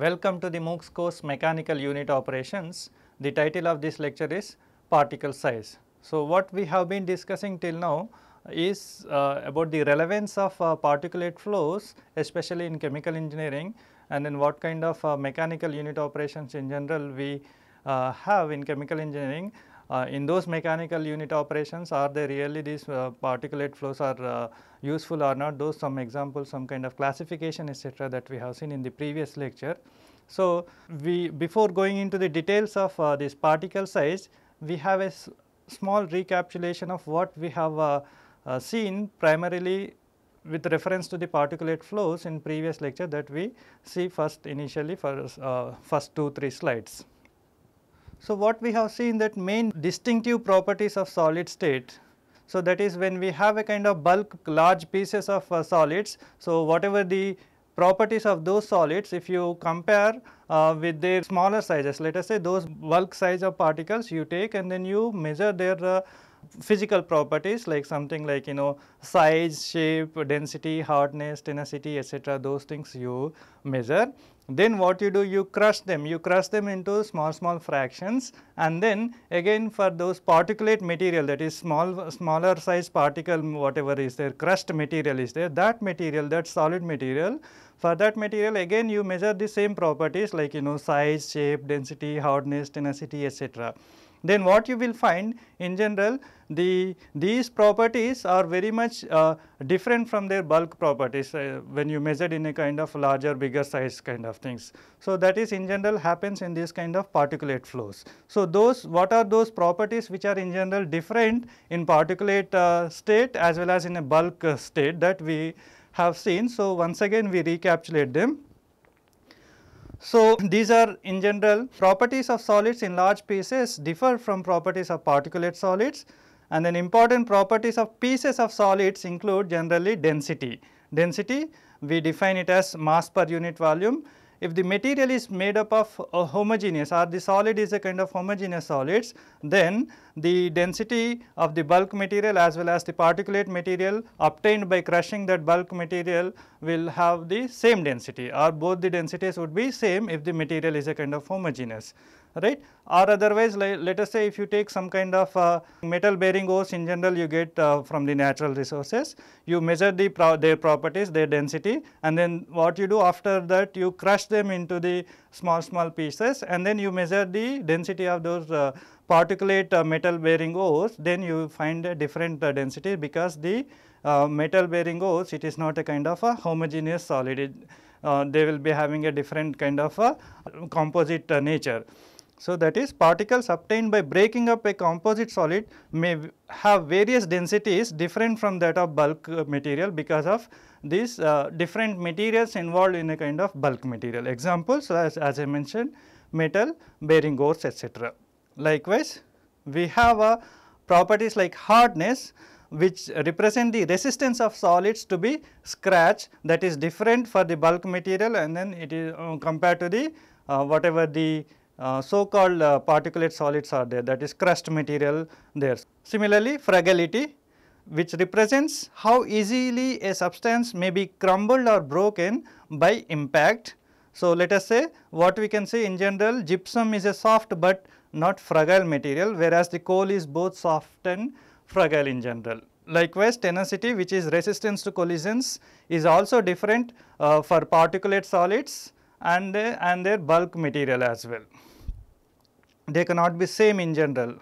Welcome to the MOOCs course Mechanical Unit Operations. The title of this lecture is Particle Size. So, what we have been discussing till now is uh, about the relevance of uh, particulate flows especially in chemical engineering and then what kind of uh, mechanical unit operations in general we uh, have in chemical engineering. Uh, in those mechanical unit operations are they really these uh, particulate flows are uh, useful or not those some examples some kind of classification etc that we have seen in the previous lecture. So, we before going into the details of uh, this particle size we have a small recapitulation of what we have uh, uh, seen primarily with reference to the particulate flows in previous lecture that we see first initially for first 2 3 slides. So, what we have seen that main distinctive properties of solid state. So, that is when we have a kind of bulk large pieces of uh, solids. So, whatever the properties of those solids if you compare uh, with their smaller sizes let us say those bulk size of particles you take and then you measure their uh, physical properties like something like you know size, shape, density, hardness, tenacity etc. those things you measure. Then what you do you crush them, you crush them into small small fractions. And then again for those particulate material that is small smaller size particle whatever is there crushed material is there. That material that solid material for that material again you measure the same properties like you know size, shape, density, hardness, tenacity etc then what you will find in general the these properties are very much uh, different from their bulk properties uh, when you measure in a kind of larger bigger size kind of things. So, that is in general happens in this kind of particulate flows. So, those what are those properties which are in general different in particulate uh, state as well as in a bulk uh, state that we have seen. So, once again we recapitulate them. So, these are in general properties of solids in large pieces differ from properties of particulate solids and then important properties of pieces of solids include generally density. Density we define it as mass per unit volume. If the material is made up of a homogeneous or the solid is a kind of homogeneous solids then the density of the bulk material as well as the particulate material obtained by crushing that bulk material will have the same density or both the densities would be same if the material is a kind of homogeneous right? Or otherwise let us say if you take some kind of uh, metal bearing ores in general you get uh, from the natural resources. You measure the pro their properties their density and then what you do after that you crush them into the small small pieces and then you measure the density of those uh, particulate uh, metal bearing ores. Then you find a different uh, density because the uh, metal bearing ores it is not a kind of a homogeneous solid. They will be having a different kind of a composite nature. So, that is particles obtained by breaking up a composite solid may have various densities different from that of bulk material because of these uh, different materials involved in a kind of bulk material. Examples as, as I mentioned metal, bearing ores etc. Likewise, we have uh, properties like hardness which represent the resistance of solids to be scratch that is different for the bulk material and then it is uh, compared to the uh, whatever the uh, so called uh, particulate solids are there that is crushed material there. Similarly, fragility which represents how easily a substance may be crumbled or broken by impact. So, let us say what we can say in general gypsum is a soft but not fragile material whereas the coal is both soft and fragile in general. Likewise, tenacity which is resistance to collisions is also different uh, for particulate solids and, and their bulk material as well they cannot be same in general.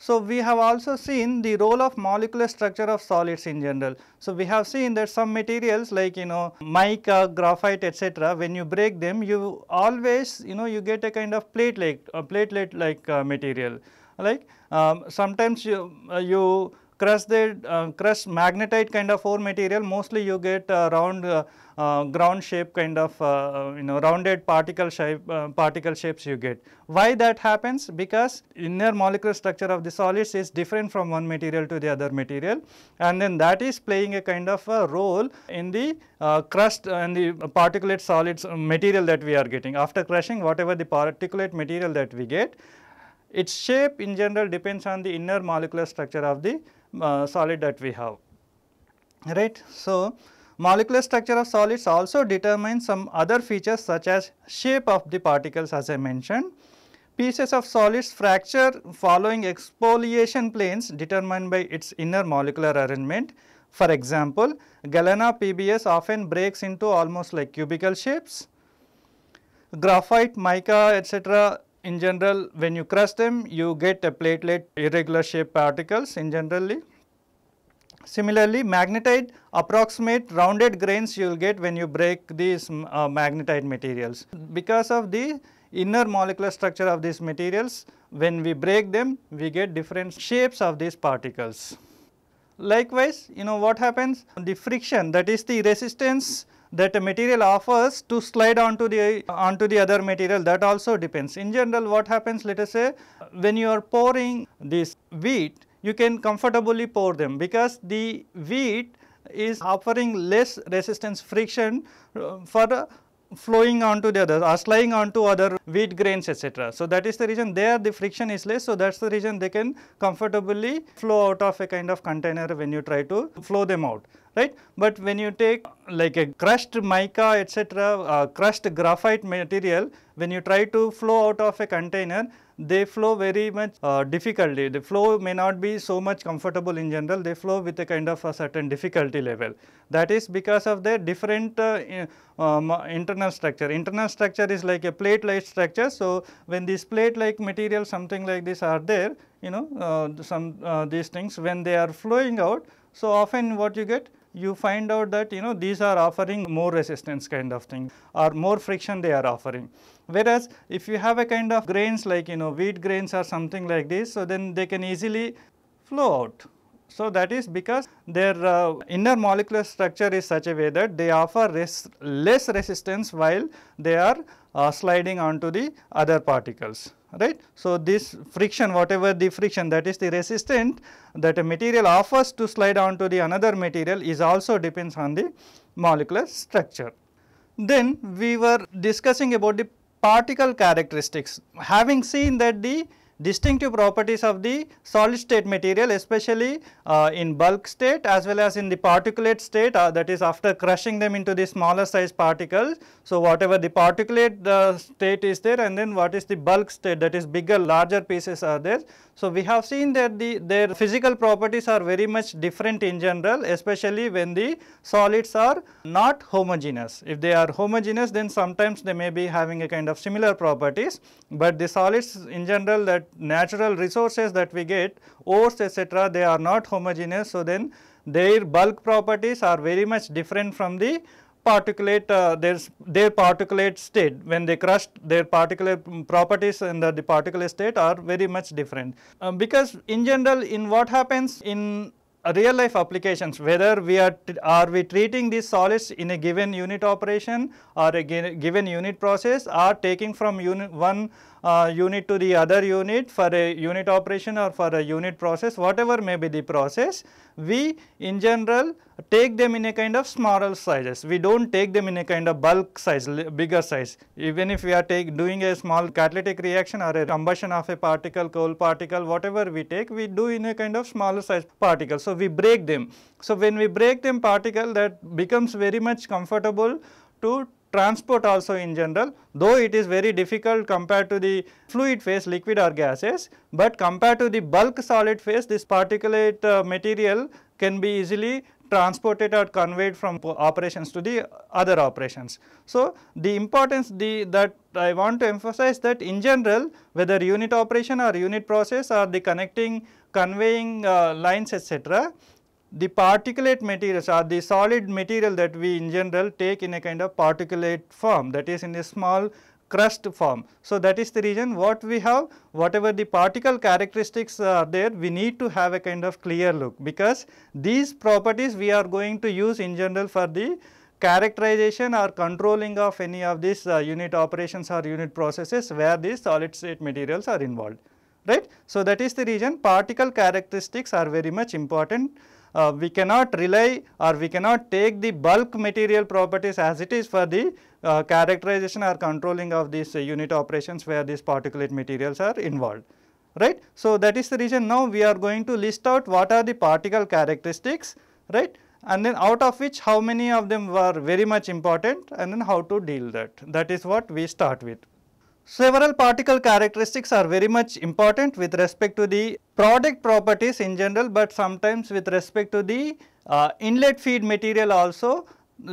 So, we have also seen the role of molecular structure of solids in general. So, we have seen that some materials like you know mica, graphite etc. when you break them you always you know you get a kind of plate like a platelet like uh, material like um, sometimes you, uh, you crush the uh, crush magnetite kind of ore material mostly you get round uh, Uh, ground shape kind of uh, uh, you know rounded particle shape uh, particle shapes you get. Why that happens? Because inner molecular structure of the solids is different from one material to the other material and then that is playing a kind of a role in the crust and the particulate solids material that we are getting. After crushing whatever the particulate material that we get its shape in general depends on the inner molecular structure of the uh, solid that we have right. So, molecular structure of solids also determines some other features such as shape of the particles as I mentioned. Pieces of solids fracture following exfoliation planes determined by its inner molecular arrangement. For example, galena PBS often breaks into almost like cubical shapes. Graphite, mica etc in general when you crush them you get a platelet irregular shape particles in generally. Similarly, magnetite approximate rounded grains you will get when you break these uh, magnetite materials. Because of the inner molecular structure of these materials, when we break them, we get different shapes of these particles. Likewise, you know what happens? The friction that is the resistance that a material offers to slide onto the onto the other material that also depends. In general what happens let us say when you are pouring this wheat you can comfortably pour them because the wheat is offering less resistance friction uh, for flowing onto the other or sliding onto other wheat grains etc. So, that is the reason there the friction is less. So, that is the reason they can comfortably flow out of a kind of container when you try to flow them out right. But when you take like a crushed mica etc., uh, crushed graphite material when you try to flow out of a container they flow very much uh, difficulty. The flow may not be so much comfortable in general, they flow with a kind of a certain difficulty level. That is because of their different uh, um, internal structure. Internal structure is like a plate-like structure. So, when this plate-like material something like this are there, you know uh, some uh, these things when they are flowing out. So, often what you get you find out that you know these are offering more resistance kind of thing or more friction they are offering. Whereas, if you have a kind of grains like you know wheat grains or something like this, so then they can easily flow out. So, that is because their uh, inner molecular structure is such a way that they offer res less resistance while they are uh, sliding onto the other particles right. So, this friction whatever the friction that is the resistant that a material offers to slide onto the another material is also depends on the molecular structure. Then we were discussing about the particle characteristics having seen that the distinctive properties of the solid state material especially uh, in bulk state as well as in the particulate state uh, that is after crushing them into the smaller size particles. So, whatever the particulate uh, state is there and then what is the bulk state that is bigger larger pieces are there. So, we have seen that the their physical properties are very much different in general especially when the solids are not homogeneous. If they are homogeneous then sometimes they may be having a kind of similar properties, but the solids in general that natural resources that we get ores etc. they are not homogeneous. So, then their bulk properties are very much different from the particulate uh, their, their particulate state when they crushed their particulate properties in the, the particulate state are very much different. Um, because in general in what happens in real life applications whether we are are we treating these solids in a given unit operation or a given unit process or taking from unit one uh, unit to the other unit for a unit operation or for a unit process whatever may be the process we in general take them in a kind of smaller sizes. We do not take them in a kind of bulk size, bigger size. Even if we are take, doing a small catalytic reaction or a combustion of a particle, coal particle, whatever we take, we do in a kind of smaller size particle. So, we break them. So, when we break them particle that becomes very much comfortable to transport also in general though it is very difficult compared to the fluid phase liquid or gases, but compared to the bulk solid phase this particulate uh, material can be easily transported or conveyed from operations to the other operations. So, the importance the that I want to emphasize that in general whether unit operation or unit process or the connecting conveying uh, lines etc the particulate materials are the solid material that we in general take in a kind of particulate form that is in a small crust form. So, that is the reason what we have whatever the particle characteristics are there we need to have a kind of clear look because these properties we are going to use in general for the characterization or controlling of any of these uh, unit operations or unit processes where these solid state materials are involved right. So, that is the reason particle characteristics are very much important uh, we cannot rely or we cannot take the bulk material properties as it is for the uh, characterization or controlling of these uh, unit operations where these particulate materials are involved right. So, that is the reason now we are going to list out what are the particle characteristics right and then out of which how many of them were very much important and then how to deal that. That is what we start with. Several particle characteristics are very much important with respect to the product properties in general, but sometimes with respect to the uh, inlet feed material also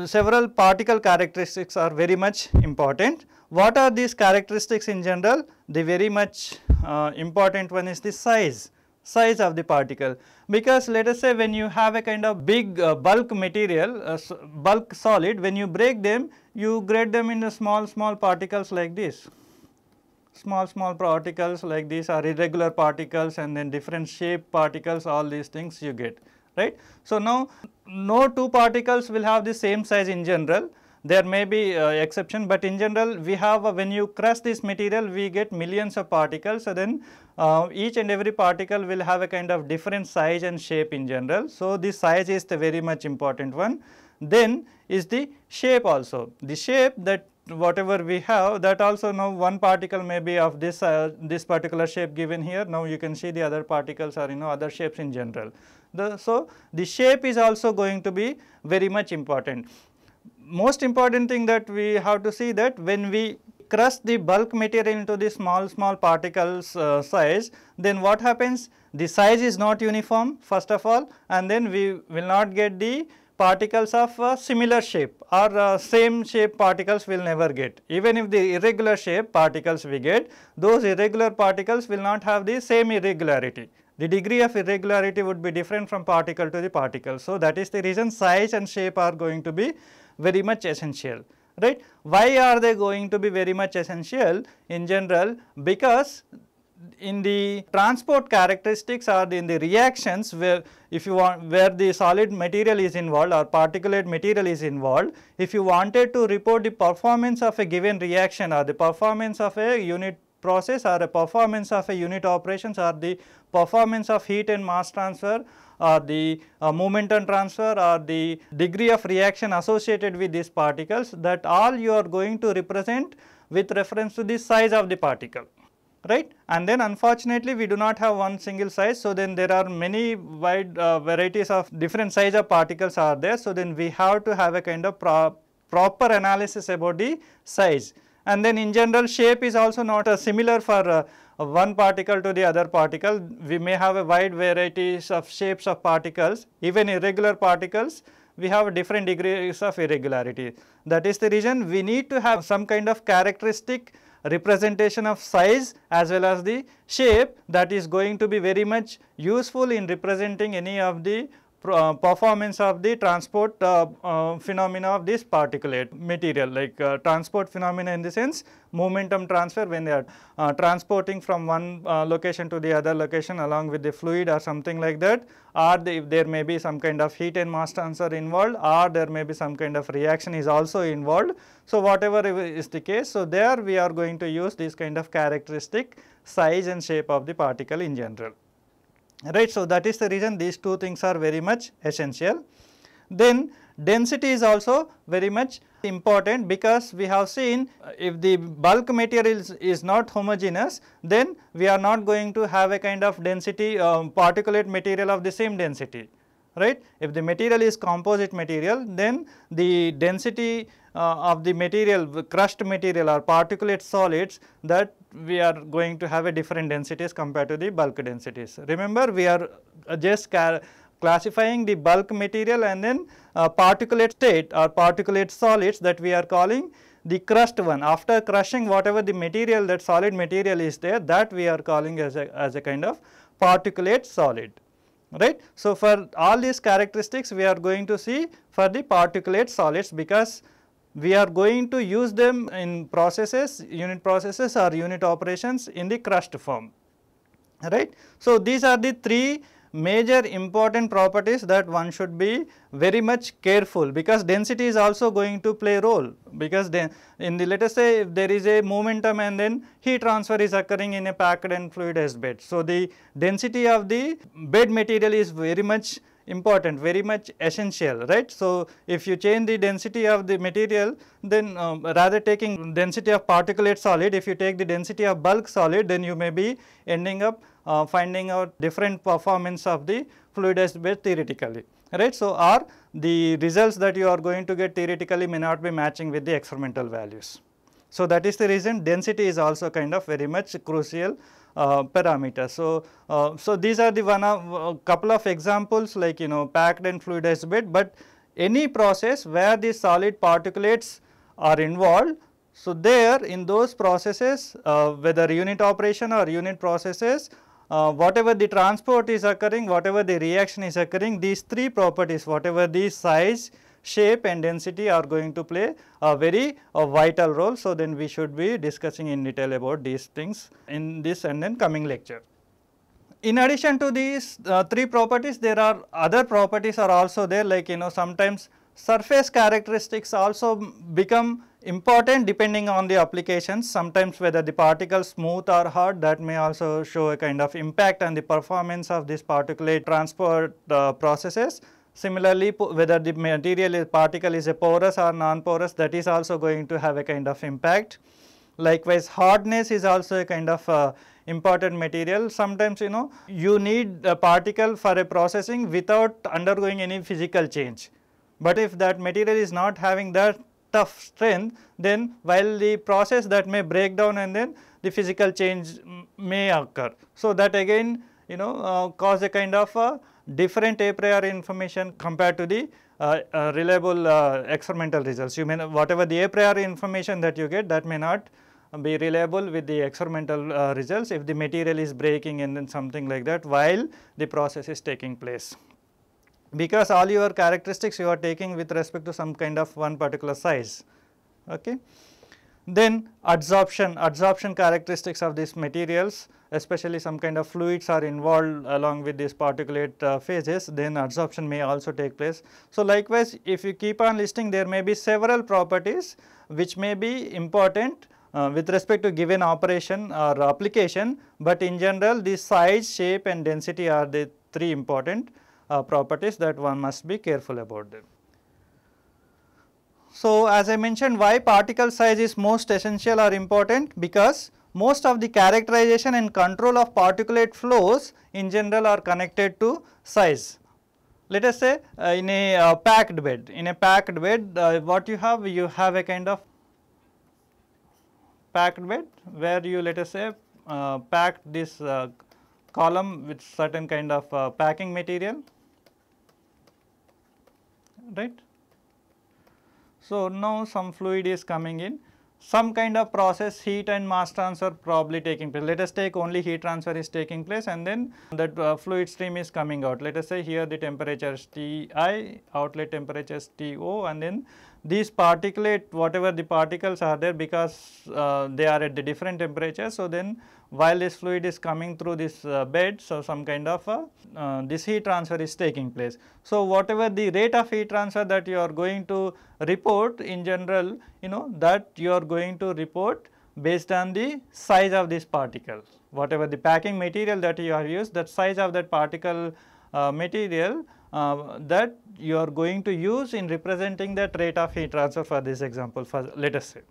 several particle characteristics are very much important. What are these characteristics in general? The very much uh, important one is the size, size of the particle because let us say when you have a kind of big uh, bulk material, uh, bulk solid, when you break them, you grade them into small, small particles like this. Small, small particles like these are irregular particles and then different shape particles, all these things you get, right. So, now no two particles will have the same size in general, there may be uh, exception, but in general we have uh, when you crush this material we get millions of particles. So, then uh, each and every particle will have a kind of different size and shape in general. So, the size is the very much important one. Then is the shape also. The shape that whatever we have that also now one particle may be of this uh, this particular shape given here. Now, you can see the other particles are you know other shapes in general. The, so, the shape is also going to be very much important most important thing that we have to see that when we crush the bulk material into the small small particles uh, size then what happens the size is not uniform first of all and then we will not get the particles of uh, similar shape or uh, same shape particles will never get. Even if the irregular shape particles we get, those irregular particles will not have the same irregularity. The degree of irregularity would be different from particle to the particle. So, that is the reason size and shape are going to be very much essential right. Why are they going to be very much essential in general? Because in the transport characteristics or in the reactions where if you want where the solid material is involved or particulate material is involved, if you wanted to report the performance of a given reaction or the performance of a unit process or a performance of a unit operations or the performance of heat and mass transfer or the uh, momentum transfer or the degree of reaction associated with these particles that all you are going to represent with reference to the size of the particle right? And then unfortunately we do not have one single size. So then there are many wide uh, varieties of different size of particles are there. So then we have to have a kind of pro proper analysis about the size. And then in general shape is also not a similar for uh, one particle to the other particle. We may have a wide varieties of shapes of particles, even irregular particles, we have different degrees of irregularity. That is the reason we need to have some kind of characteristic representation of size as well as the shape that is going to be very much useful in representing any of the performance of the transport uh, uh, phenomena of this particulate material like uh, transport phenomena in the sense momentum transfer when they are uh, transporting from one uh, location to the other location along with the fluid or something like that or the, if there may be some kind of heat and mass transfer involved or there may be some kind of reaction is also involved. So, whatever is the case, so there we are going to use this kind of characteristic size and shape of the particle in general right. So, that is the reason these two things are very much essential. Then density is also very much important because we have seen uh, if the bulk material is, is not homogeneous then we are not going to have a kind of density um, particulate material of the same density right. If the material is composite material then the density uh, of the material crushed material or particulate solids that we are going to have a different densities compared to the bulk densities. Remember we are uh, just classifying the bulk material and then uh, particulate state or particulate solids that we are calling the crushed one. After crushing whatever the material that solid material is there that we are calling as a, as a kind of particulate solid right. So, for all these characteristics we are going to see for the particulate solids because we are going to use them in processes, unit processes or unit operations in the crushed form, right. So, these are the three major important properties that one should be very much careful because density is also going to play a role because then in the let us say if there is a momentum and then heat transfer is occurring in a packed and fluidized bed. So, the density of the bed material is very much important very much essential right. So, if you change the density of the material then um, rather taking density of particulate solid if you take the density of bulk solid then you may be ending up uh, finding out different performance of the fluidized bed theoretically. right. So, or the results that you are going to get theoretically may not be matching with the experimental values. So, that is the reason density is also kind of very much crucial parameter. So, uh, so these are the one of uh, couple of examples like you know packed and fluidized bed, but any process where the solid particulates are involved. So, there in those processes uh, whether unit operation or unit processes uh, whatever the transport is occurring, whatever the reaction is occurring, these three properties, whatever the size, shape and density are going to play a very a vital role. So, then we should be discussing in detail about these things in this and then coming lecture. In addition to these uh, three properties, there are other properties are also there like you know sometimes surface characteristics also become important depending on the applications sometimes whether the particle smooth or hard that may also show a kind of impact on the performance of this particulate transport uh, processes. Similarly, whether the material is particle is a porous or non-porous that is also going to have a kind of impact. Likewise, hardness is also a kind of uh, important material. Sometimes you know you need a particle for a processing without undergoing any physical change. But if that material is not having that tough strength then while the process that may break down and then the physical change may occur. So, that again you know uh, cause a kind of a different a priori information compared to the uh, uh, reliable uh, experimental results. You may whatever the a priori information that you get that may not be reliable with the experimental uh, results if the material is breaking and then something like that while the process is taking place because all your characteristics you are taking with respect to some kind of one particular size. Okay. Then adsorption, adsorption characteristics of these materials especially some kind of fluids are involved along with these particulate uh, phases then adsorption may also take place. So, likewise if you keep on listing there may be several properties which may be important uh, with respect to given operation or application, but in general the size, shape and density are the three important uh, properties that one must be careful about them. So, as I mentioned why particle size is most essential or important because most of the characterization and control of particulate flows in general are connected to size. Let us say uh, in a uh, packed bed, in a packed bed uh, what you have, you have a kind of packed bed where you let us say uh, packed this uh, column with certain kind of uh, packing material right. So, now some fluid is coming in some kind of process heat and mass transfer probably taking place. Let us take only heat transfer is taking place and then that uh, fluid stream is coming out. Let us say here the temperature is Ti, outlet temperature is To and then these particulate whatever the particles are there because uh, they are at the different temperature. So, then while this fluid is coming through this uh, bed, so some kind of a, uh, this heat transfer is taking place. So, whatever the rate of heat transfer that you are going to report in general, you know that you are going to report based on the size of this particle. Whatever the packing material that you have used, that size of that particle uh, material uh, that you are going to use in representing that rate of heat transfer for this example for let us say.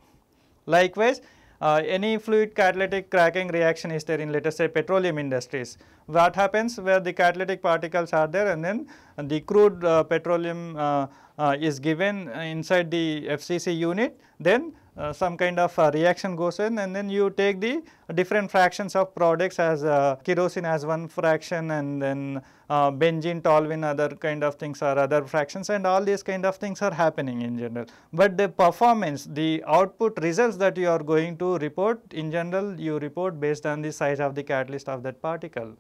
Likewise, uh, any fluid catalytic cracking reaction is there in let us say petroleum industries. What happens where the catalytic particles are there and then the crude uh, petroleum uh, uh is given inside the FCC unit then uh, some kind of uh, reaction goes in and then you take the different fractions of products as uh, kerosene as one fraction and then uh, benzene, toluene other kind of things are other fractions and all these kind of things are happening in general. But the performance, the output results that you are going to report in general you report based on the size of the catalyst of that particle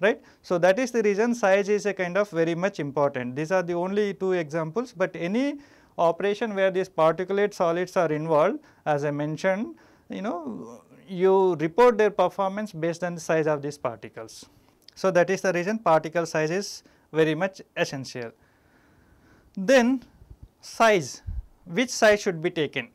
right. So, that is the reason size is a kind of very much important. These are the only two examples, but any operation where these particulate solids are involved as I mentioned you know you report their performance based on the size of these particles. So, that is the reason particle size is very much essential. Then size, which size should be taken?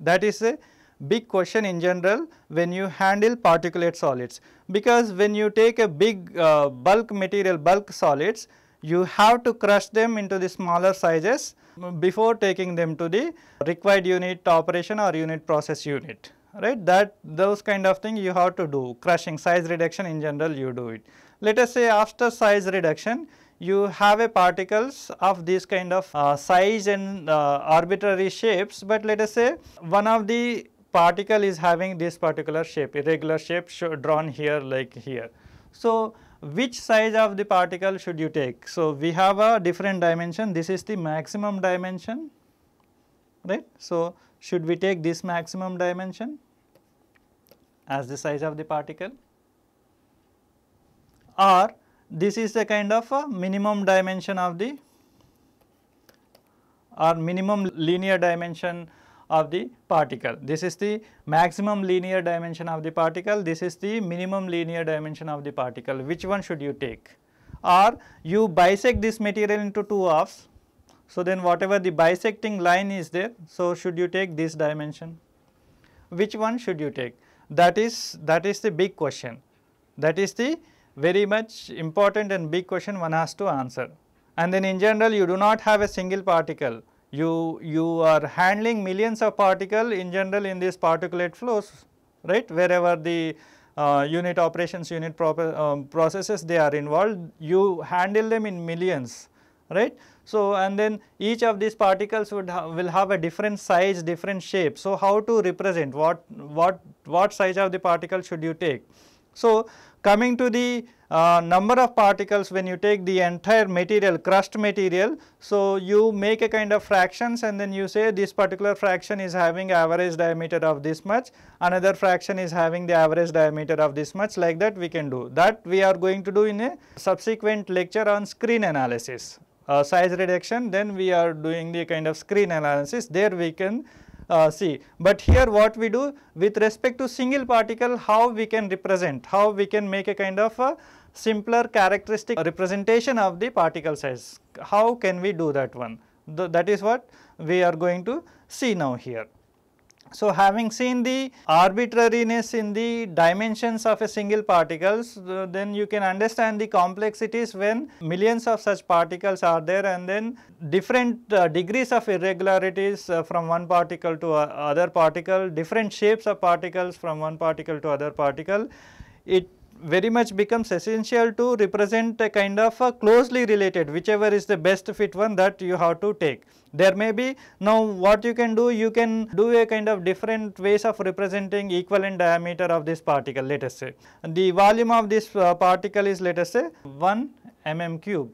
That is a big question in general when you handle particulate solids because when you take a big uh, bulk material bulk solids you have to crush them into the smaller sizes before taking them to the required unit operation or unit process unit right that those kind of thing you have to do crushing size reduction in general you do it. Let us say after size reduction you have a particles of this kind of uh, size and uh, arbitrary shapes, but let us say one of the particle is having this particular shape, irregular shape drawn here like here. So, which size of the particle should you take? So, we have a different dimension, this is the maximum dimension, right. So, should we take this maximum dimension as the size of the particle or this is a kind of a minimum dimension of the or minimum linear dimension of the particle. This is the maximum linear dimension of the particle, this is the minimum linear dimension of the particle, which one should you take? Or you bisect this material into two halves, so then whatever the bisecting line is there, so should you take this dimension? Which one should you take? That is, that is the big question, that is the very much important and big question one has to answer. And then in general you do not have a single particle, you, you are handling millions of particle in general in these particulate flows, right, wherever the uh, unit operations, unit um, processes they are involved, you handle them in millions, right. So, and then each of these particles would ha will have a different size, different shape. So, how to represent what, what, what size of the particle should you take? So, coming to the number of particles when you take the entire material crust material. So, you make a kind of fractions and then you say this particular fraction is having average diameter of this much, another fraction is having the average diameter of this much like that we can do. That we are going to do in a subsequent lecture on screen analysis. Uh, size reduction then we are doing the kind of screen analysis there we can uh, see. But here what we do with respect to single particle how we can represent, how we can make a kind of a simpler characteristic representation of the particle size. How can we do that one? The, that is what we are going to see now here. So, having seen the arbitrariness in the dimensions of a single particles, uh, then you can understand the complexities when millions of such particles are there and then different uh, degrees of irregularities uh, from one particle to other particle, different shapes of particles from one particle to other particle. It very much becomes essential to represent a kind of a closely related whichever is the best fit one that you have to take. There may be now what you can do you can do a kind of different ways of representing equivalent diameter of this particle let us say. The volume of this uh, particle is let us say 1 mm cube.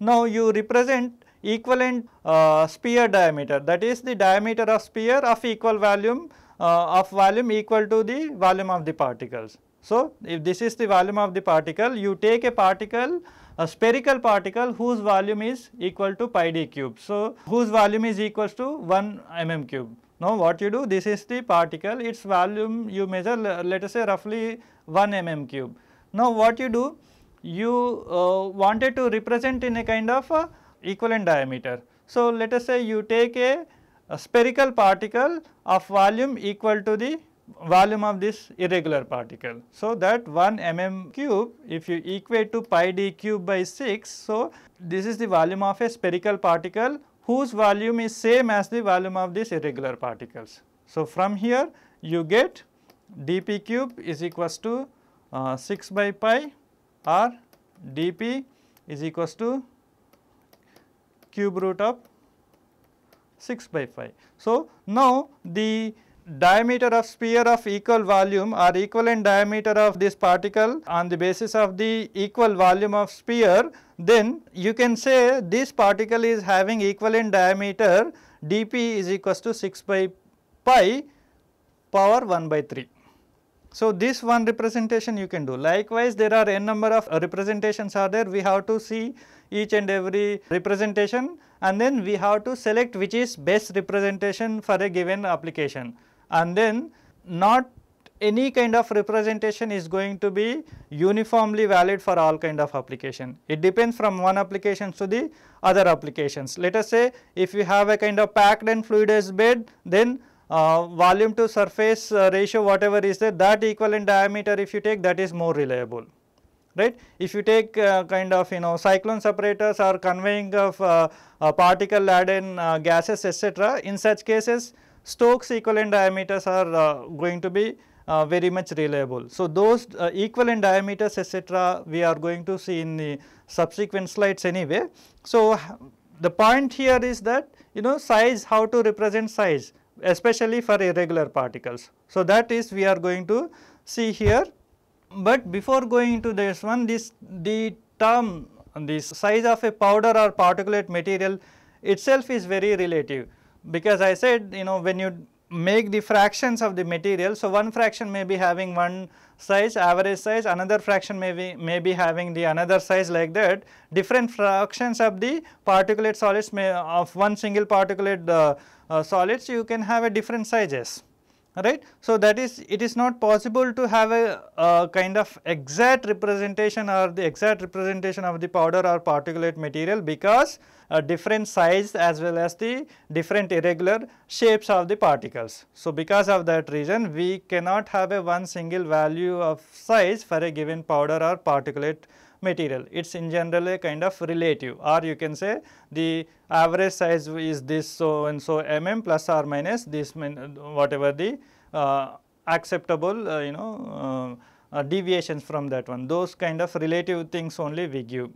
Now you represent equivalent uh, sphere diameter that is the diameter of sphere of equal volume uh, of volume equal to the volume of the particles. So, if this is the volume of the particle, you take a particle, a spherical particle whose volume is equal to pi d cube. So, whose volume is equals to 1 mm cube. Now, what you do, this is the particle, its volume you measure let us say roughly 1 mm cube. Now, what you do, you uh, wanted to represent in a kind of a equivalent diameter. So, let us say you take a, a spherical particle of volume equal to the volume of this irregular particle. So, that 1 mm cube if you equate to pi d cube by 6. So, this is the volume of a spherical particle whose volume is same as the volume of these irregular particles. So, from here you get dp cube is equals to uh, 6 by pi or dp is equals to cube root of 6 by 5. So, now the diameter of sphere of equal volume or equivalent diameter of this particle on the basis of the equal volume of sphere, then you can say this particle is having equivalent diameter dp is equals to 6 by pi power 1 by 3. So, this one representation you can do. Likewise, there are n number of representations are there. We have to see each and every representation and then we have to select which is best representation for a given application and then not any kind of representation is going to be uniformly valid for all kind of application. It depends from one application to the other applications. Let us say if you have a kind of packed and fluidized bed then uh, volume to surface uh, ratio whatever is there that equivalent diameter if you take that is more reliable right. If you take uh, kind of you know cyclone separators or conveying of uh, uh, particle laden uh, gases etc. in such cases Stokes equivalent diameters are uh, going to be uh, very much reliable. So, those uh, equivalent diameters etc., we are going to see in the subsequent slides anyway. So, the point here is that you know size how to represent size especially for irregular particles. So, that is we are going to see here, but before going into this one this the term the size of a powder or particulate material itself is very relative because I said you know when you make the fractions of the material. So, one fraction may be having one size average size another fraction may be may be having the another size like that different fractions of the particulate solids may of one single particulate uh, uh, solids you can have a different sizes right. So, that is it is not possible to have a, a, kind of exact representation or the exact representation of the powder or particulate material because a different size as well as the different irregular shapes of the particles. So, because of that reason we cannot have a one single value of size for a given powder or particulate material. It is in general a kind of relative or you can say the average size is this so and so mm plus or minus this whatever the uh, acceptable uh, you know uh, uh, deviations from that one. Those kind of relative things only we give.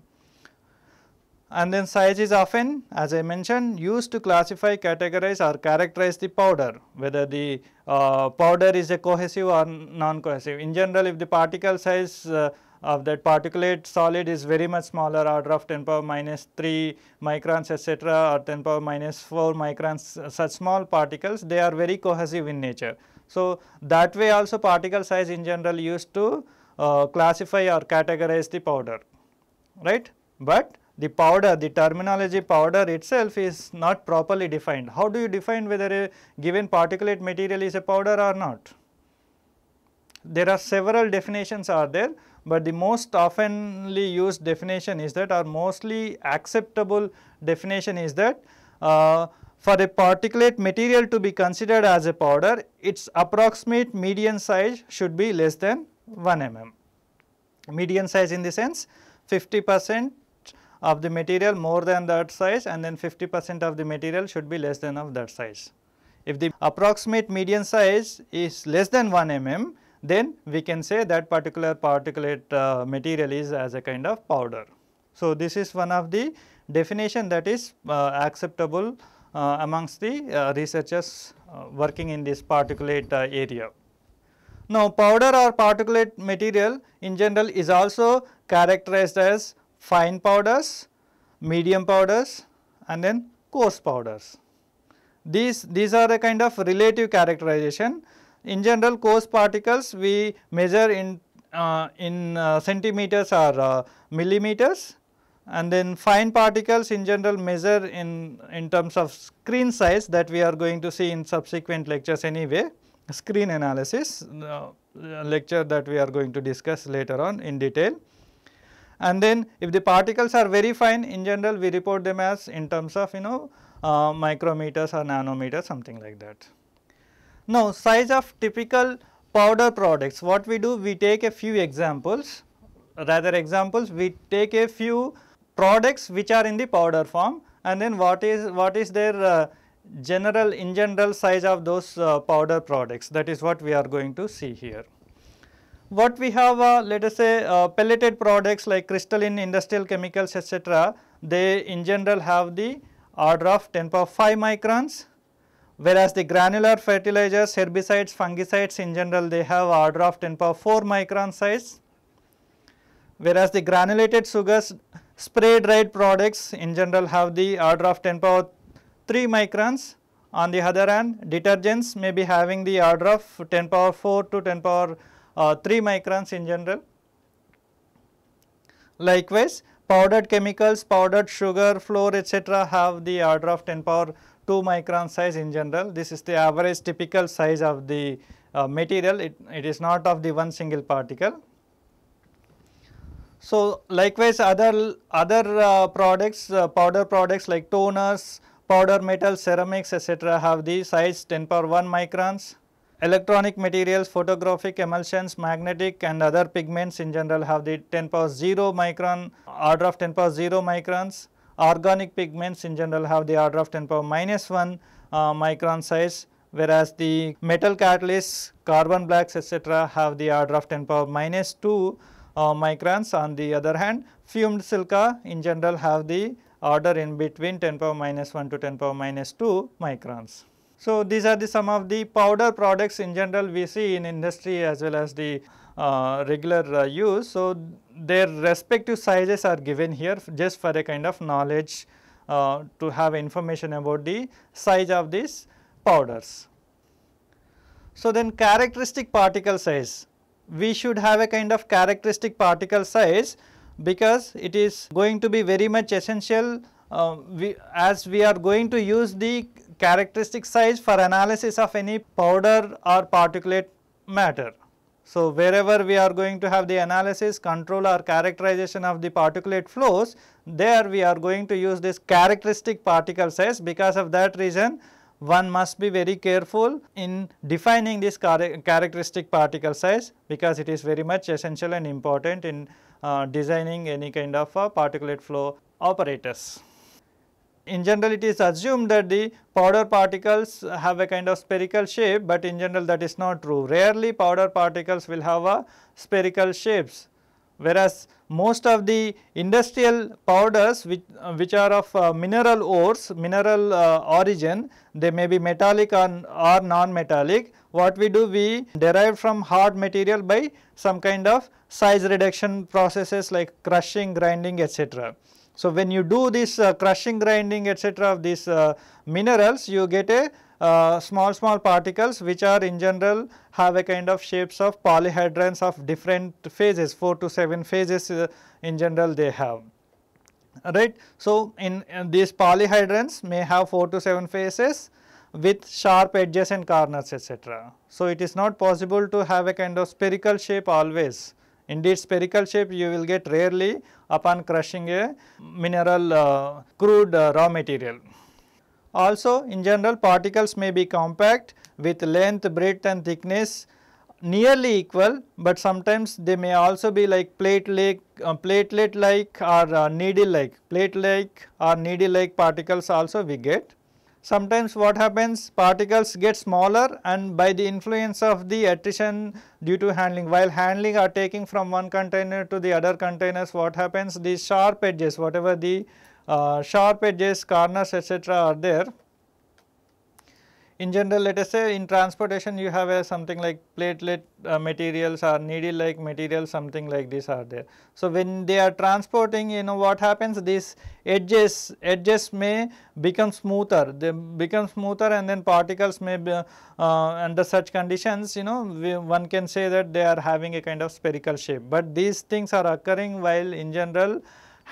And then size is often as I mentioned used to classify, categorize or characterize the powder whether the uh, powder is a cohesive or non-cohesive. In general if the particle size uh, of that particulate solid is very much smaller order of 10 power minus 3 microns etc., or 10 power minus 4 microns such small particles they are very cohesive in nature. So, that way also particle size in general used to uh, classify or categorize the powder right, but the powder the terminology powder itself is not properly defined. How do you define whether a given particulate material is a powder or not? There are several definitions are there, but the most oftenly used definition is that or mostly acceptable definition is that uh, for a particulate material to be considered as a powder, its approximate median size should be less than 1 mm. Median size in the sense 50 percent of the material more than that size and then 50 percent of the material should be less than of that size. If the approximate median size is less than 1 mm, then we can say that particular particulate uh, material is as a kind of powder. So, this is one of the definition that is uh, acceptable uh, amongst the uh, researchers uh, working in this particulate uh, area. Now, powder or particulate material in general is also characterized as fine powders, medium powders and then coarse powders. These, these are a kind of relative characterization in general coarse particles we measure in, uh, in uh, centimeters or uh, millimeters and then fine particles in general measure in, in terms of screen size that we are going to see in subsequent lectures anyway, screen analysis uh, lecture that we are going to discuss later on in detail. And then if the particles are very fine in general we report them as in terms of you know uh, micrometers or nanometers something like that. Now, size of typical powder products, what we do? We take a few examples, rather examples, we take a few products which are in the powder form and then what is, what is their uh, general, in general size of those uh, powder products, that is what we are going to see here. What we have, uh, let us say uh, pelleted products like crystalline industrial chemicals etc., they in general have the order of 10 power 5 microns whereas the granular fertilizers, herbicides, fungicides in general they have order of 10 power 4 micron size, whereas the granulated sugars spray dried products in general have the order of 10 power 3 microns. On the other hand, detergents may be having the order of 10 power 4 to 10 power 3 microns in general. Likewise, powdered chemicals, powdered sugar, flour etc. have the order of 10 power 2 micron size in general. This is the average typical size of the uh, material, it, it is not of the one single particle. So, likewise other, other uh, products, uh, powder products like toners, powder metal, ceramics etc. have the size 10 power 1 microns. Electronic materials, photographic emulsions, magnetic and other pigments in general have the 10 power 0 micron, order of 10 power 0 microns. Organic pigments in general have the order of 10 power minus 1 uh, micron size whereas the metal catalysts, carbon blacks etc. have the order of 10 power minus 2 uh, microns. On the other hand, fumed silica in general have the order in between 10 power minus 1 to 10 power minus 2 microns. So, these are the some of the powder products in general we see in industry as well as the uh, regular uh, use. So, their respective sizes are given here just for a kind of knowledge uh, to have information about the size of these powders. So, then characteristic particle size, we should have a kind of characteristic particle size because it is going to be very much essential uh, we, as we are going to use the characteristic size for analysis of any powder or particulate matter. So, wherever we are going to have the analysis, control or characterization of the particulate flows, there we are going to use this characteristic particle size because of that reason one must be very careful in defining this characteristic particle size because it is very much essential and important in uh, designing any kind of particulate flow apparatus in general it is assumed that the powder particles have a kind of spherical shape, but in general that is not true. Rarely powder particles will have a spherical shapes, whereas most of the industrial powders which, uh, which are of uh, mineral ores, mineral uh, origin, they may be metallic or, or non-metallic. What we do, we derive from hard material by some kind of size reduction processes like crushing, grinding, etc. So, when you do this uh, crushing grinding etc. of these uh, minerals you get a uh, small small particles which are in general have a kind of shapes of polyhedrons of different phases 4 to 7 phases uh, in general they have right. So, in, in these polyhedrons may have 4 to 7 phases with sharp edges and corners etc. So, it is not possible to have a kind of spherical shape always Indeed spherical shape you will get rarely upon crushing a mineral uh, crude uh, raw material. Also in general particles may be compact with length, breadth and thickness nearly equal, but sometimes they may also be like platelet, uh, platelet like or uh, needle like, plate like or needle like particles also we get sometimes what happens particles get smaller and by the influence of the attrition due to handling. While handling or taking from one container to the other containers what happens? These sharp edges whatever the uh, sharp edges corners etc are there in general let us say in transportation you have a something like platelet uh, materials or needle like materials something like this are there. So, when they are transporting you know what happens? These edges edges may become smoother. They become smoother and then particles may be uh, under such conditions you know we, one can say that they are having a kind of spherical shape, but these things are occurring while in general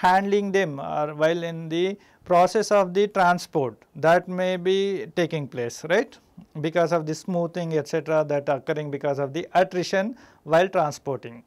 handling them or while in the process of the transport that may be taking place right because of the smoothing etc that occurring because of the attrition while transporting.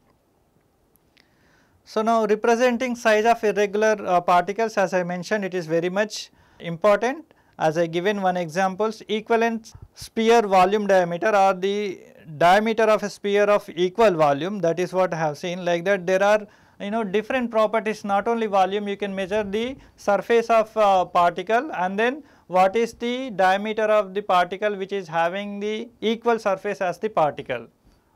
So, now representing size of irregular uh, particles as I mentioned it is very much important as I given one examples equivalent sphere volume diameter or the diameter of a sphere of equal volume that is what I have seen like that there are you know different properties not only volume you can measure the surface of uh, particle and then what is the diameter of the particle which is having the equal surface as the particle.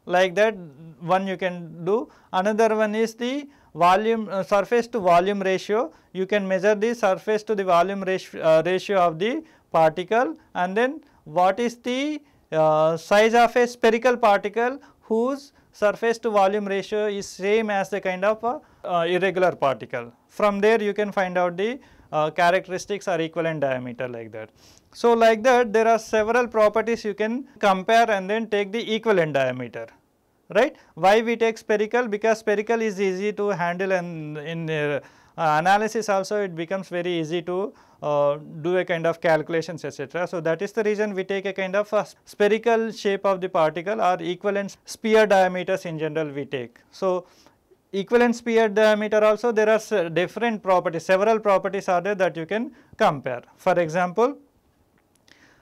Like that one you can do. Another one is the volume uh, surface to volume ratio. You can measure the surface to the volume ratio, uh, ratio of the particle and then what is the uh, size of a spherical particle whose surface to volume ratio is same as the kind of uh, uh, irregular particle. From there you can find out the uh, characteristics or equivalent diameter like that. So, like that there are several properties you can compare and then take the equivalent diameter right. Why we take spherical? Because spherical is easy to handle and in uh, analysis also it becomes very easy to uh, do a kind of calculations etc. So, that is the reason we take a kind of a spherical shape of the particle or equivalent sphere diameters in general we take. So, equivalent sphere diameter also there are different properties several properties are there that you can compare. For example,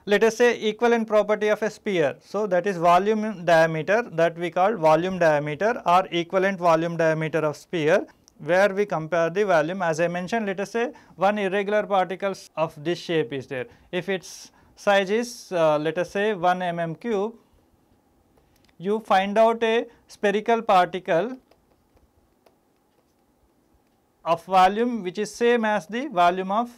let us say equivalent property of a sphere. So, that is volume diameter that we call volume diameter or equivalent volume diameter of sphere where we compare the volume as I mentioned let us say one irregular particles of this shape is there. If its size is uh, let us say 1 mm cube, you find out a spherical particle of volume which is same as the volume of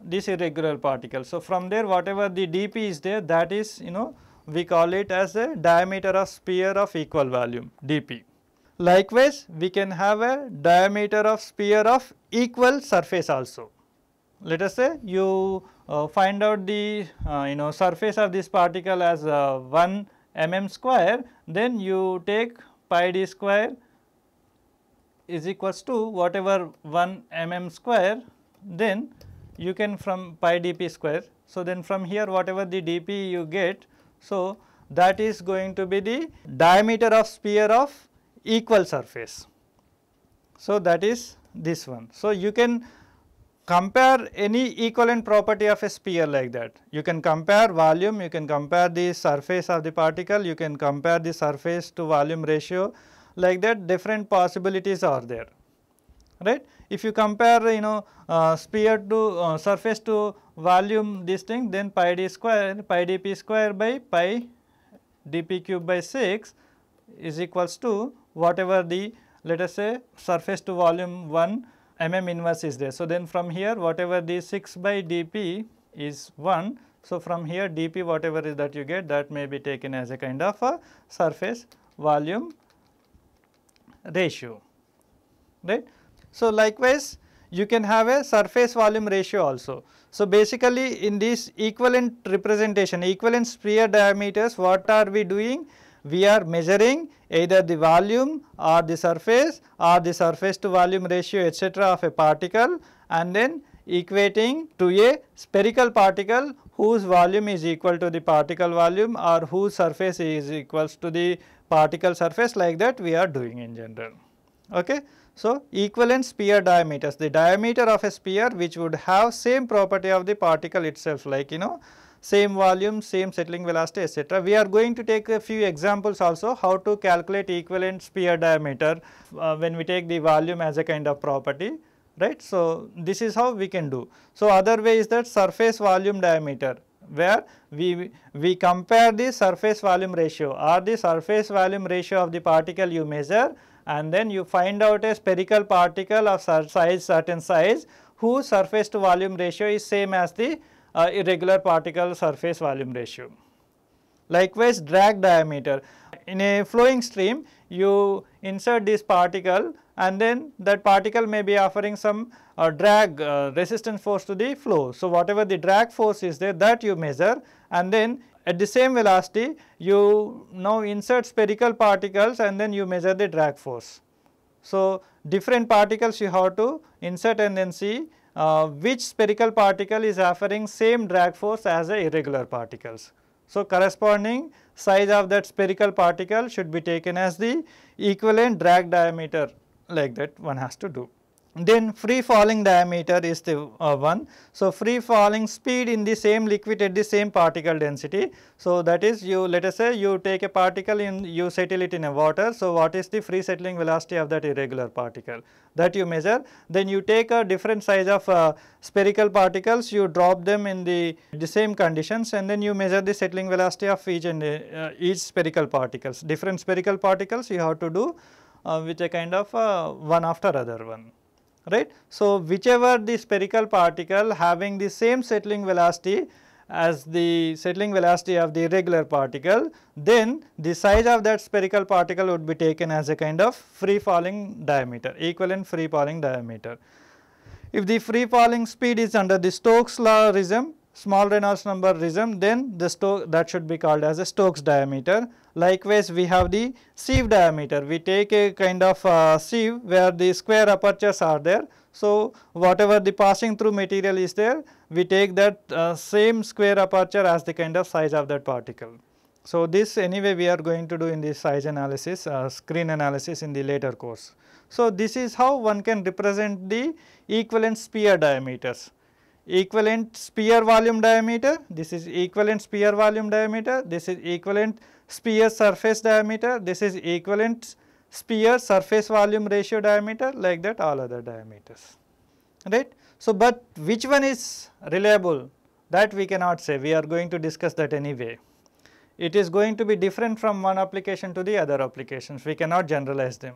this irregular particle. So, from there whatever the dp is there that is you know we call it as a diameter of sphere of equal volume dp. Likewise, we can have a diameter of sphere of equal surface also. Let us say you uh, find out the uh, you know surface of this particle as uh, 1 mm square, then you take pi d square is equals to whatever 1 mm square, then you can from pi dp square. So, then from here whatever the dp you get, so that is going to be the diameter of sphere of equal surface. So, that is this one. So, you can compare any equivalent property of a sphere like that. You can compare volume, you can compare the surface of the particle, you can compare the surface to volume ratio like that different possibilities are there right. If you compare you know uh, sphere to uh, surface to volume this thing then pi d square pi dp square by pi dp cube by 6 is equals to whatever the let us say surface to volume 1 mm inverse is there. So, then from here whatever the 6 by dp is 1. So, from here dp whatever is that you get that may be taken as a kind of a surface volume ratio right. So, likewise you can have a surface volume ratio also. So, basically in this equivalent representation equivalent sphere diameters what are we doing? We are measuring either the volume or the surface or the surface to volume ratio etc. of a particle and then equating to a spherical particle whose volume is equal to the particle volume or whose surface is equals to the particle surface like that we are doing in general. Okay. So, equivalent sphere diameters, the diameter of a sphere which would have same property of the particle itself like you know same volume, same settling velocity etc. We are going to take a few examples also how to calculate equivalent sphere diameter uh, when we take the volume as a kind of property right. So, this is how we can do. So, other way is that surface volume diameter where we, we compare the surface volume ratio or the surface volume ratio of the particle you measure and then you find out a spherical particle of size certain size whose surface to volume ratio is same as the uh, irregular particle surface volume ratio. Likewise, drag diameter in a flowing stream you insert this particle and then that particle may be offering some uh, drag uh, resistance force to the flow. So, whatever the drag force is there that you measure and then at the same velocity you now insert spherical particles and then you measure the drag force. So, different particles you have to insert and then see uh, which spherical particle is offering same drag force as the irregular particles. So, corresponding size of that spherical particle should be taken as the equivalent drag diameter like that one has to do. Then free falling diameter is the uh, one. So, free falling speed in the same liquid at the same particle density. So, that is you let us say you take a particle in you settle it in a water. So, what is the free settling velocity of that irregular particle that you measure. Then you take a different size of uh, spherical particles you drop them in the, the same conditions and then you measure the settling velocity of each and uh, each spherical particles. Different spherical particles you have to do uh, with a kind of uh, one after other one right. So, whichever the spherical particle having the same settling velocity as the settling velocity of the irregular particle, then the size of that spherical particle would be taken as a kind of free falling diameter, equivalent free falling diameter. If the free falling speed is under the Stokes law rhythm, small Reynolds number rhythm, then the Stokes that should be called as a Stokes diameter. Likewise, we have the sieve diameter. We take a kind of uh, sieve where the square apertures are there. So, whatever the passing through material is there, we take that uh, same square aperture as the kind of size of that particle. So, this anyway we are going to do in the size analysis, uh, screen analysis in the later course. So, this is how one can represent the equivalent sphere diameters. Equivalent sphere volume diameter, this is equivalent sphere volume diameter, this is equivalent sphere surface diameter, this is equivalent sphere surface volume ratio diameter like that all other diameters right. So, but which one is reliable that we cannot say we are going to discuss that anyway. It is going to be different from one application to the other applications we cannot generalize them.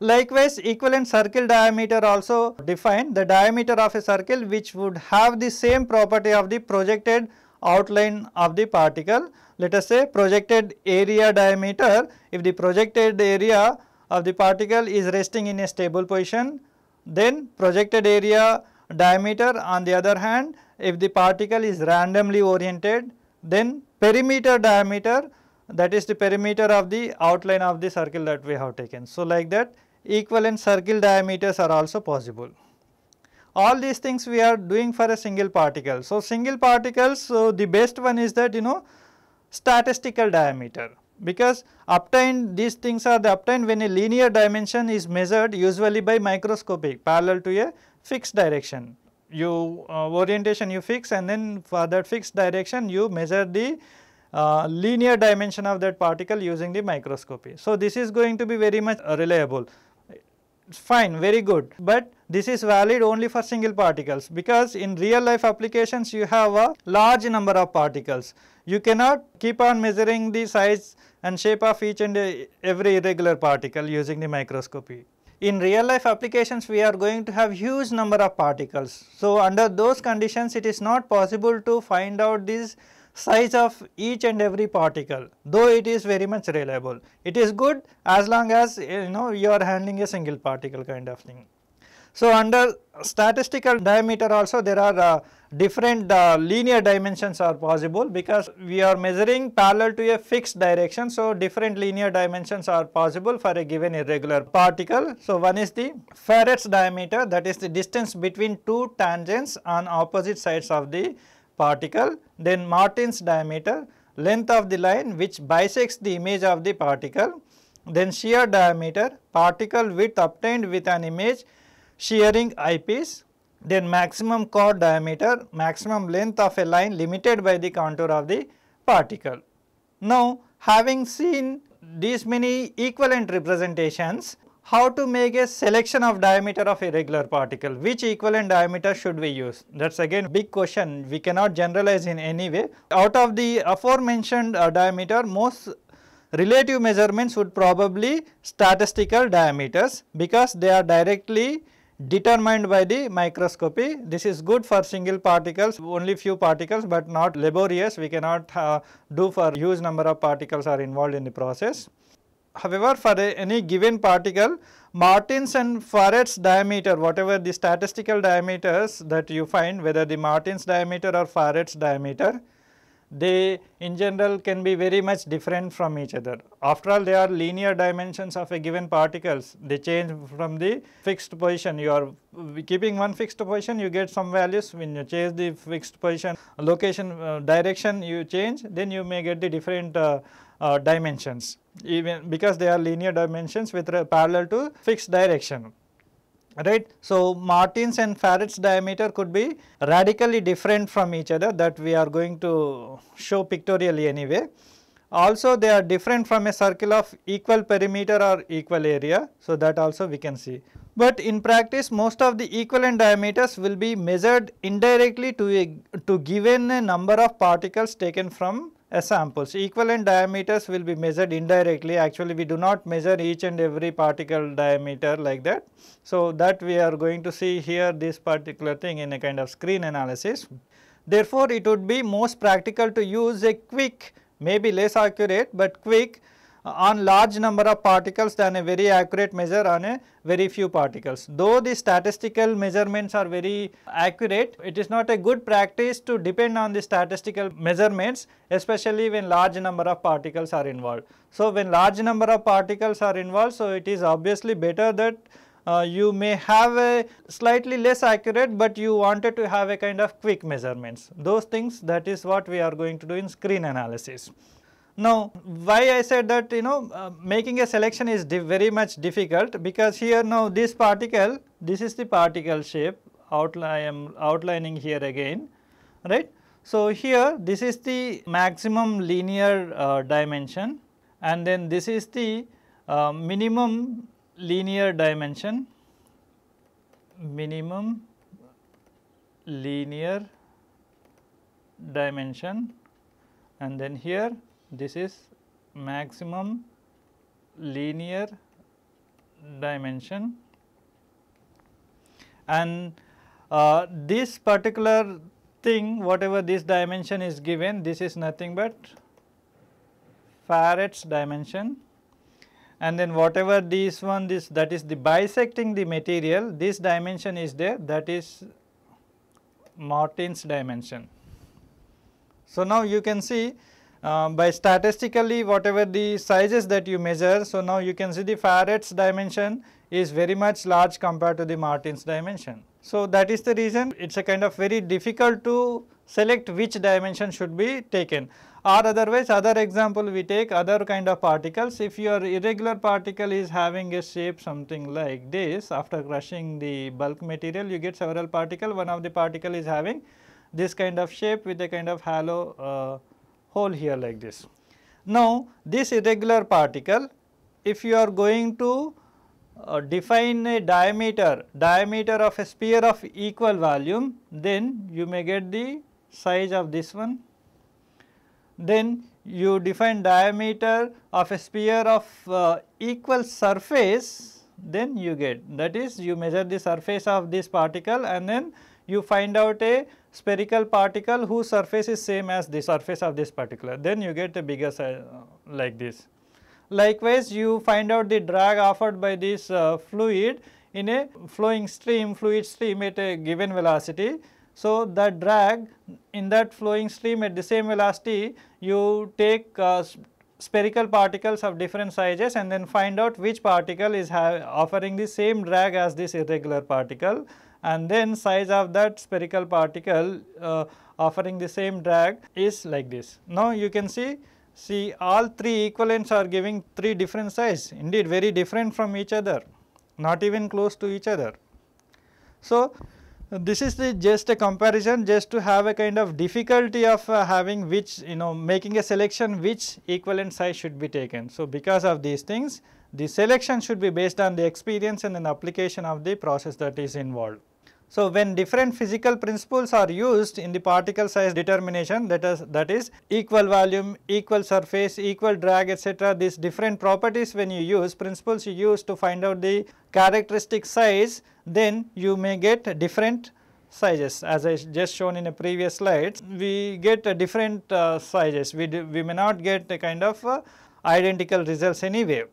Likewise, equivalent circle diameter also defined the diameter of a circle which would have the same property of the projected outline of the particle. Let us say projected area diameter, if the projected area of the particle is resting in a stable position, then projected area diameter on the other hand, if the particle is randomly oriented, then perimeter diameter that is the perimeter of the outline of the circle that we have taken. So, like that equivalent circle diameters are also possible. All these things we are doing for a single particle. So, single particles, so the best one is that you know statistical diameter because obtained these things are the obtained when a linear dimension is measured usually by microscopic parallel to a fixed direction. You uh, orientation you fix and then for that fixed direction you measure the uh, linear dimension of that particle using the microscopy. So, this is going to be very much reliable fine very good, but this is valid only for single particles because in real life applications you have a large number of particles. You cannot keep on measuring the size and shape of each and every irregular particle using the microscopy. In real life applications we are going to have huge number of particles. So, under those conditions it is not possible to find out these size of each and every particle though it is very much reliable. It is good as long as you know you are handling a single particle kind of thing. So, under statistical diameter also there are uh, different uh, linear dimensions are possible because we are measuring parallel to a fixed direction. So, different linear dimensions are possible for a given irregular particle. So, one is the Feret's diameter that is the distance between two tangents on opposite sides of the particle, then Martin's diameter, length of the line which bisects the image of the particle, then shear diameter, particle width obtained with an image shearing eyepiece, then maximum chord diameter, maximum length of a line limited by the contour of the particle. Now, having seen these many equivalent representations, how to make a selection of diameter of a regular particle, which equivalent diameter should we use? That is again big question, we cannot generalize in any way. Out of the aforementioned uh, diameter, most relative measurements would probably statistical diameters because they are directly determined by the microscopy. This is good for single particles, only few particles but not laborious, we cannot uh, do for huge number of particles are involved in the process. However, for a, any given particle, Martin's and Feret's diameter, whatever the statistical diameters that you find, whether the Martin's diameter or Feret's diameter, they in general can be very much different from each other. After all, they are linear dimensions of a given particles. They change from the fixed position. You are keeping one fixed position, you get some values. When you change the fixed position, location, uh, direction, you change, then you may get the different uh, uh, dimensions even because they are linear dimensions with parallel to fixed direction right. So, Martin's and Feret's diameter could be radically different from each other that we are going to show pictorially anyway. Also they are different from a circle of equal perimeter or equal area. So, that also we can see. But in practice most of the equivalent diameters will be measured indirectly to a to given a number of particles taken from a sample. So, equivalent diameters will be measured indirectly actually we do not measure each and every particle diameter like that. So, that we are going to see here this particular thing in a kind of screen analysis. Therefore, it would be most practical to use a quick maybe less accurate, but quick on large number of particles than a very accurate measure on a very few particles. Though the statistical measurements are very accurate, it is not a good practice to depend on the statistical measurements especially when large number of particles are involved. So, when large number of particles are involved, so it is obviously better that uh, you may have a slightly less accurate, but you wanted to have a kind of quick measurements. Those things that is what we are going to do in screen analysis. Now, why I said that you know uh, making a selection is very much difficult because here now this particle, this is the particle shape outline I am outlining here again, right. So, here this is the maximum linear uh, dimension and then this is the uh, minimum linear dimension, minimum linear dimension and then here this is maximum linear dimension and uh, this particular thing whatever this dimension is given this is nothing but Feret's dimension and then whatever this one this that is the bisecting the material this dimension is there that is Martin's dimension. So, now you can see uh, by statistically whatever the sizes that you measure. So, now you can see the Feret's dimension is very much large compared to the Martin's dimension. So, that is the reason it is a kind of very difficult to select which dimension should be taken or otherwise other example we take other kind of particles. If your irregular particle is having a shape something like this after crushing the bulk material you get several particle one of the particle is having this kind of shape with a kind of halo uh, hole here like this. Now this irregular particle if you are going to uh, define a diameter, diameter of a sphere of equal volume then you may get the size of this one then you define diameter of a sphere of uh, equal surface then you get that is you measure the surface of this particle and then you find out a spherical particle whose surface is same as the surface of this particular then you get a bigger size uh, like this. Likewise you find out the drag offered by this uh, fluid in a flowing stream fluid stream at a given velocity so, the drag in that flowing stream at the same velocity you take uh, spherical particles of different sizes and then find out which particle is offering the same drag as this irregular particle and then size of that spherical particle uh, offering the same drag is like this. Now, you can see see all three equivalents are giving three different size indeed very different from each other not even close to each other. So, this is the just a comparison just to have a kind of difficulty of uh, having which you know making a selection which equivalent size should be taken. So, because of these things the selection should be based on the experience and an application of the process that is involved. So, when different physical principles are used in the particle size determination that is that is equal volume, equal surface, equal drag etc. these different properties when you use principles you use to find out the characteristic size then you may get different sizes as I just shown in a previous slide we get different uh, sizes we, do, we may not get a kind of uh, identical results anyway.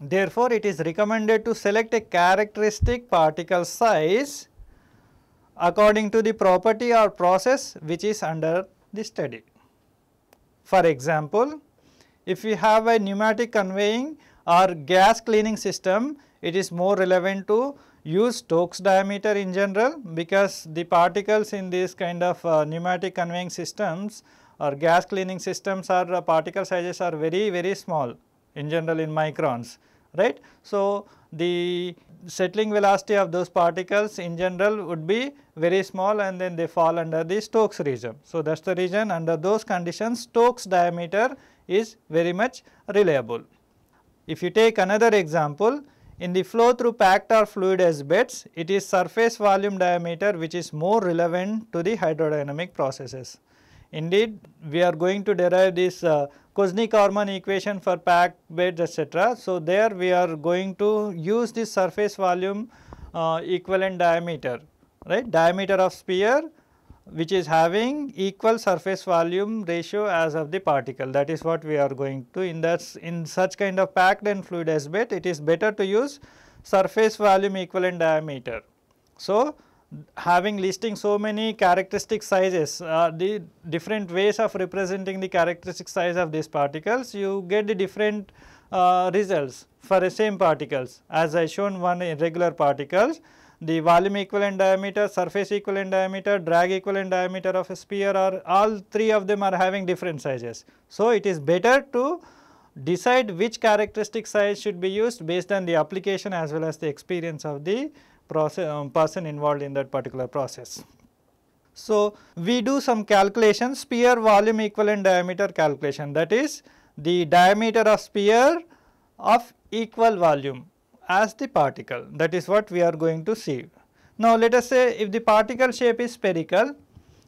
Therefore, it is recommended to select a characteristic particle size according to the property or process which is under the study. For example, if we have a pneumatic conveying or gas cleaning system, it is more relevant to use Stokes diameter in general because the particles in these kind of uh, pneumatic conveying systems or gas cleaning systems are uh, particle sizes are very very small in general in microns right. So, the settling velocity of those particles in general would be very small and then they fall under the Stokes region. So, that is the reason under those conditions Stokes diameter is very much reliable. If you take another example in the flow through packed or fluidized beds it is surface volume diameter which is more relevant to the hydrodynamic processes. Indeed, we are going to derive this uh, Kozeny-Carman equation for packed beds etc. So, there we are going to use this surface volume uh, equivalent diameter right diameter of sphere which is having equal surface volume ratio as of the particle that is what we are going to in that in such kind of packed and fluidized bed it is better to use surface volume equivalent diameter. So, having listing so many characteristic sizes, uh, the different ways of representing the characteristic size of these particles, you get the different uh, results for the same particles. As I shown one irregular particles, the volume equivalent diameter, surface equivalent diameter, drag equivalent diameter of a sphere are all three of them are having different sizes. So, it is better to decide which characteristic size should be used based on the application as well as the experience of the process, um, person involved in that particular process. So, we do some calculations sphere volume equivalent diameter calculation that is the diameter of sphere of equal volume as the particle that is what we are going to see. Now, let us say if the particle shape is spherical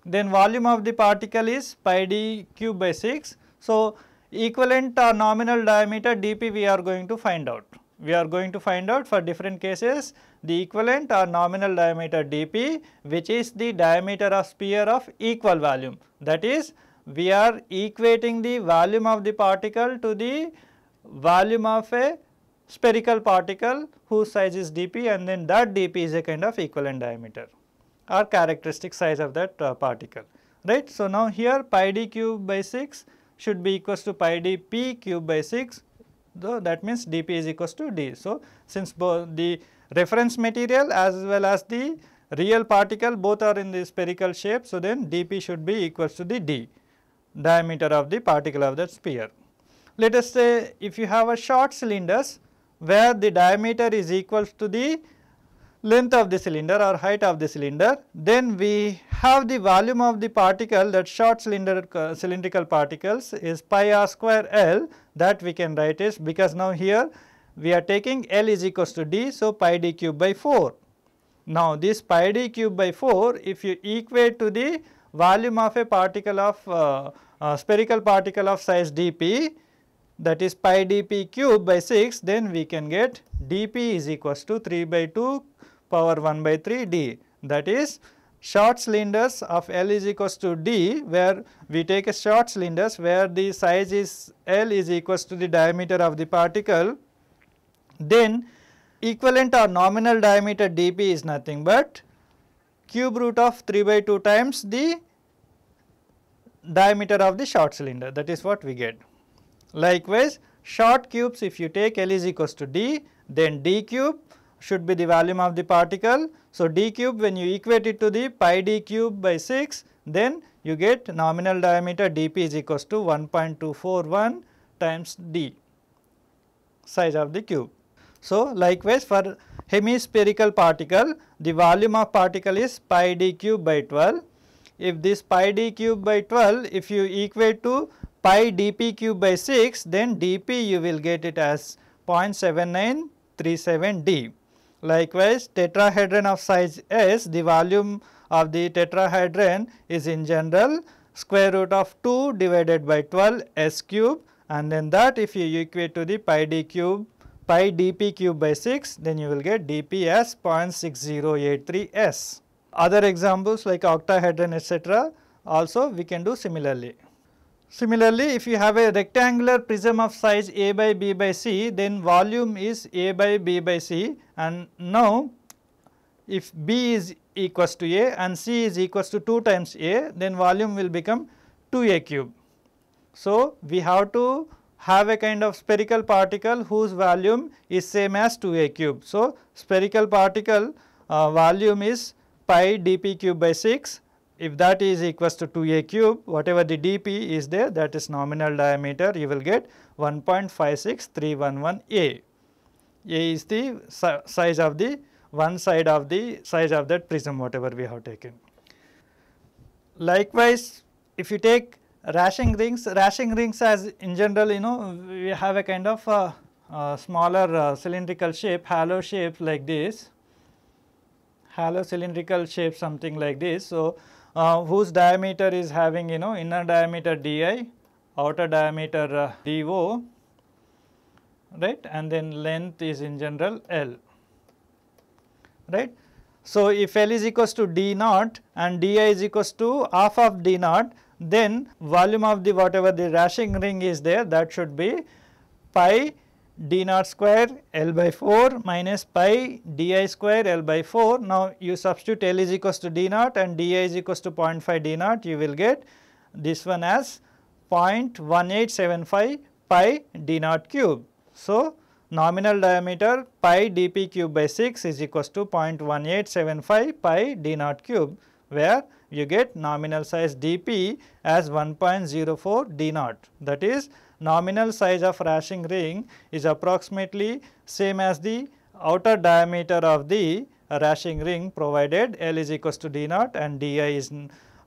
then volume of the particle is pi d cube by 6. So, equivalent or nominal diameter dp we are going to find out. We are going to find out for different cases the equivalent or nominal diameter dp which is the diameter of sphere of equal volume. That is we are equating the volume of the particle to the volume of a spherical particle whose size is dp and then that dp is a kind of equivalent diameter or characteristic size of that uh, particle right. So, now here pi d cube by 6 should be equals to pi d p cube by 6 so that means dp is equals to d. So, since the reference material as well as the real particle both are in the spherical shape. So, then dp should be equals to the d diameter of the particle of that sphere. Let us say if you have a short cylinders where the diameter is equal to the length of the cylinder or height of the cylinder, then we have the volume of the particle that short cylinder uh, cylindrical particles is pi r square L that we can write is because now here we are taking L is equals to d. So, pi d cube by 4. Now, this pi d cube by 4 if you equate to the volume of a particle of uh, uh, spherical particle of size dp that is pi dp cube by 6 then we can get dp is equals to 3 by 2 power 1 by 3 d that is short cylinders of L is equals to d where we take a short cylinders where the size is L is equals to the diameter of the particle then equivalent or nominal diameter dp is nothing but cube root of 3 by 2 times the diameter of the short cylinder that is what we get. Likewise, short cubes if you take L is equals to d then d cube should be the volume of the particle. So, d cube when you equate it to the pi d cube by 6 then you get nominal diameter dp is equals to 1.241 times d size of the cube. So, likewise for hemispherical particle the volume of particle is pi d cube by 12. If this pi d cube by 12 if you equate to pi dp cube by 6 then dp you will get it as 0.7937 d. Likewise tetrahedron of size s the volume of the tetrahedron is in general square root of 2 divided by 12 s cube and then that if you equate to the pi d cube pi dp cube by 6 then you will get dp as 0.6083 s. Other examples like octahedron etc. also we can do similarly. Similarly, if you have a rectangular prism of size a by b by c, then volume is a by b by c and now if b is equals to a and c is equals to 2 times a, then volume will become 2a cube. So, we have to have a kind of spherical particle whose volume is same as 2a cube. So, spherical particle uh, volume is pi dp cube by 6 if that is equals to 2a cube, whatever the dp is there that is nominal diameter you will get 1.56311 a. is the si size of the one side of the size of that prism whatever we have taken. Likewise, if you take Raschig rings, Raschig rings as in general you know we have a kind of uh, uh, smaller uh, cylindrical shape halo shape like this halo cylindrical shape something like this. So, uh, whose diameter is having you know inner diameter di, outer diameter uh, do right and then length is in general L right. So, if L is equals to d naught and di is equals to half of d naught then volume of the whatever the Raschig ring is there that should be pi d naught square L by 4 minus pi di square L by 4. Now, you substitute L is equals to d naught and di is equals to 0.5 d naught you will get this one as 0.1875 pi d naught cube. So, nominal diameter pi dp cube by 6 is equals to 0.1875 pi d naught cube where you get nominal size dp as 1.04 d naught that is nominal size of Raschig ring is approximately same as the outer diameter of the Raschig ring provided L is equals to d naught and di is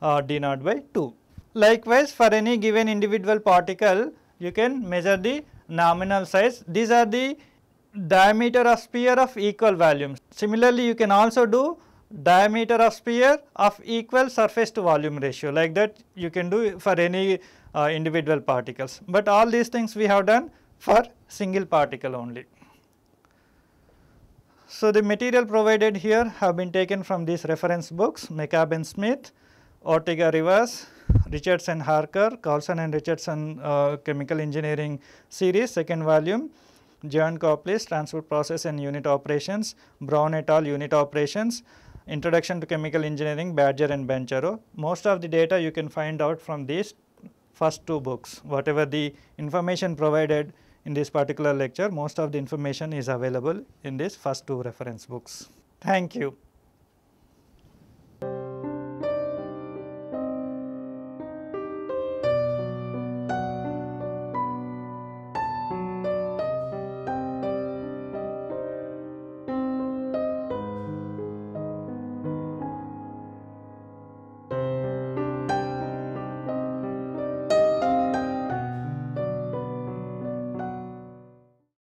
uh, d naught by 2. Likewise, for any given individual particle you can measure the nominal size. These are the diameter of sphere of equal volume. Similarly, you can also do diameter of sphere of equal surface to volume ratio like that you can do for any uh, individual particles, but all these things we have done for single particle only. So, the material provided here have been taken from these reference books McCabe and Smith, Ortega Rivas, Richardson Harker, Coulson and Richardson uh, Chemical Engineering series second volume, Geankoplis Transport Process and Unit Operations, Brown et al. Unit Operations, Introduction to Chemical Engineering, Badger and Banchero. Most of the data you can find out from these first two books, whatever the information provided in this particular lecture, most of the information is available in these first two reference books. Thank you.